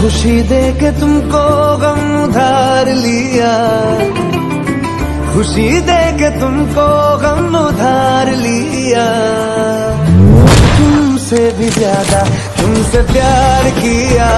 खुशी दे के तुमको गम उधार लिया। खुशी दे के तुमको गम उधार लिया। तुमसे भी ज़्यादा, तुमसे प्यार किया।